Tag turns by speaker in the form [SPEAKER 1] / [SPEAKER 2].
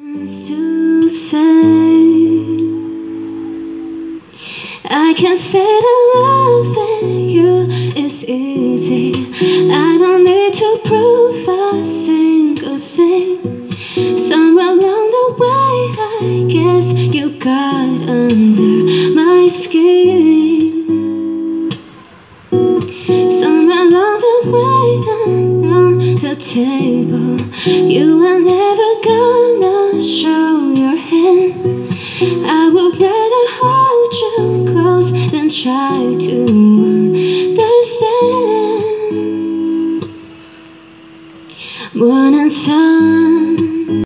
[SPEAKER 1] to say I can say that loving you is easy. I don't need to prove a single thing. Somewhere along the way I guess you got under my skin. Somewhere along the way on the table You are I would rather hold you close than try to understand. Morning sun